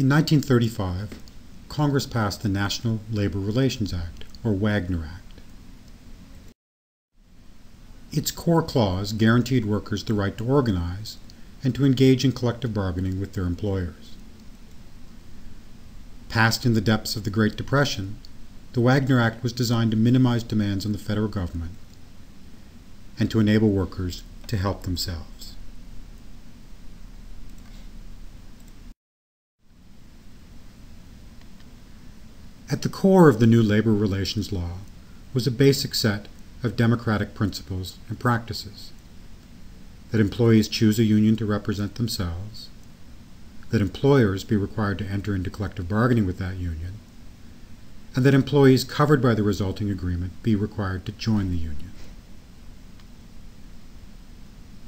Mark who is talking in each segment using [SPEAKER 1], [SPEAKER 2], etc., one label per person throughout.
[SPEAKER 1] In 1935, Congress passed the National Labor Relations Act, or Wagner Act. Its core clause guaranteed workers the right to organize and to engage in collective bargaining with their employers. Passed in the depths of the Great Depression, the Wagner Act was designed to minimize demands on the federal government and to enable workers to help themselves. At the core of the new labor relations law was a basic set of democratic principles and practices. That employees choose a union to represent themselves, that employers be required to enter into collective bargaining with that union, and that employees covered by the resulting agreement be required to join the union.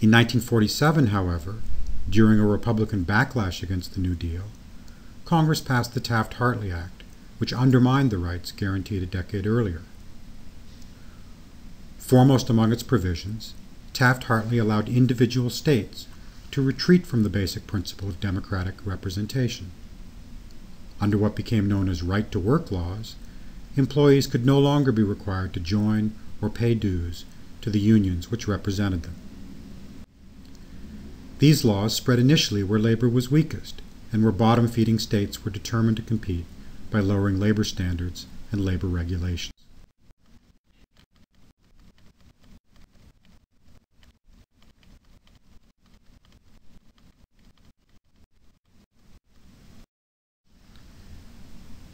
[SPEAKER 1] In 1947, however, during a Republican backlash against the New Deal, Congress passed the Taft Hartley Act, which undermined the rights guaranteed a decade earlier. Foremost among its provisions, Taft Hartley allowed individual states to retreat from the basic principle of democratic representation. Under what became known as right to work laws, employees could no longer be required to join or pay dues to the unions which represented them. These laws spread initially where labor was weakest and where bottom feeding states were determined to compete by lowering labor standards and labor regulations.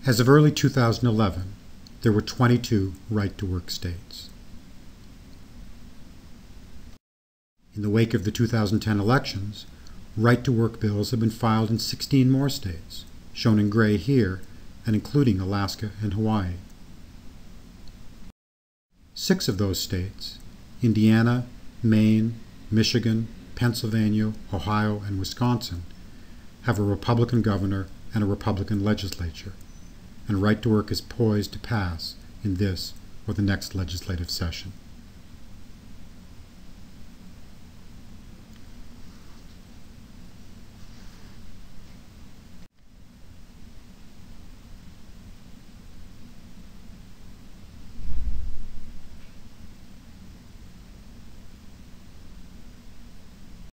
[SPEAKER 1] As of early 2011, there were 22 right to work states. In the wake of the 2010 elections, right to work bills have been filed in 16 more states, shown in gray here and including Alaska and Hawaii. Six of those states, Indiana, Maine, Michigan, Pennsylvania, Ohio, and Wisconsin, have a Republican governor and a Republican legislature and right to work is poised to pass in this or the next legislative session.